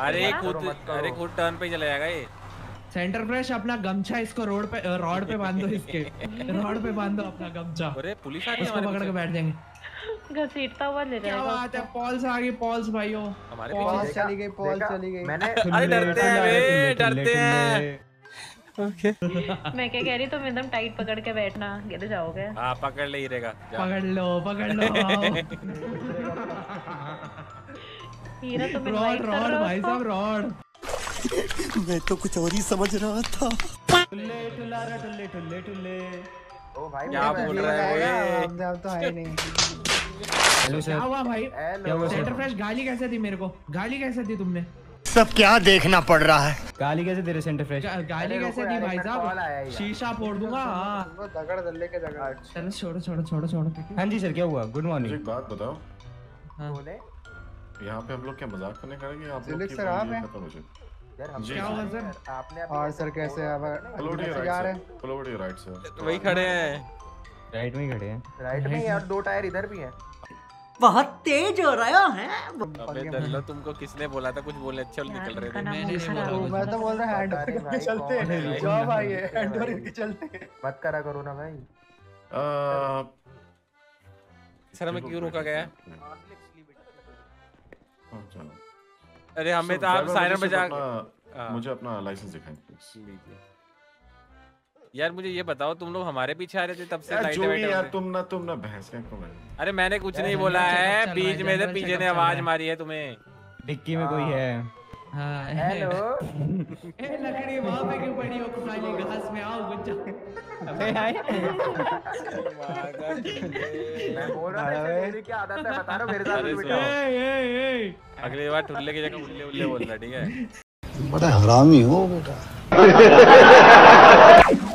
अरे खुद करो, मत करो। अरे खुद टर्न पे चला जाएगा ये। सेंटर फ्रेश अपना गमछा इसको रोड पे रॉड पे बाँध दो इसके। रॉड पे बाँध दो अपना गमछा। अरे पुलिस आ रही है हमारे पकड़ के बैठ जाएँगे। घसीटता हुआ ले क्या बात है पॉल्स आ गई पॉल्स भाइयों। हमारे पॉल्स पीछे देखा- चली गई, पॉल चली गई। मैंने अरे डरते हैं बे डरते हैं। ओके मैं क्या कह रही तुम एकदम टाइट पकड़ के बैठना गिर जाओगे। हाँ पकड़ ले ही रहेगा। पकड़ लो पकड़ लो हीरा तुम रॉड रॉड भाई साहब रॉड। मैं तो कुछ और ही समझ रहा था। टुल्ले टुल्ला रे टुल्ले टुल्ले टुल्ले। ओ भाई क्या बोल रहा है ये? हम हम तो है नहीं। Hello sir. हुआ भाई? सेंटर फ्रेश गाली कैसे दी मेरे को? गाली कैसे दी तुमने? सब क्या देखना पड़ रहा है? गाली कैसे दे रहे सेंटर फ्रेश गाली कैसे दी भाई साहब? शीशा फोड़ दूँगा। हाँ। दगड़ दल्ले के दगड़ चलो छोड़ो छोड़ो छोड़ो छोड़ो। हाँ जी सर क्या हुआ? गुड मॉर्निंग एक बात बताओ। हाँ। बोले। यहाँ पे हम लोग क्या मज़ाक करने खड़े कि आप लोग सर, आप हैं? हो? क्या हुआ आपने और कैसे जा रहे हैं? वही खड़े हैं। राइट में खड़े हैं। राइट में यार दो टायर इधर भी हैं। बहुत तेज हो रहा है। अबे दल्लो तुमको किसने बोला था? कुछ बोलने अच्छे निकल रहे थे। मैंने नहीं बोला हो। मैं तो बोल रहा हैंड चलते जॉब आई है हैंड के चलते मत करा करो ना भाई। सर हमें क्यों रोका गया। अरे हमें तो आप साइरन बजा हाँ। मुझे अपना लाइसेंस दिखाएँ प्लीज़ यार मुझे ये बताओ तुम लोग हमारे पीछे आ रहे थे तब से यार लाइट जो भी यार तुम ना तुम ना बहस का क्यों कर। अरे मैंने कुछ नहीं बोला है है, बीच में से पीछे ने आवाज़ मारी है तुम्हें। डिक्की में कोई है। हाँ। हेलो ए लकड़ी वहाँ पे क्यों पड़ी हो खाली घास में? आओ गुज्जा अबे हाय मैं बोल रहा था मेरी क्या आदत है बता रहा हूँ मेरे साथ। बिठाओ। ए ए ए। अगली बार टुल्ले की जगह उल्ले उल्ले बोलना ठीक है? बड़ा हरामी हो बेटा।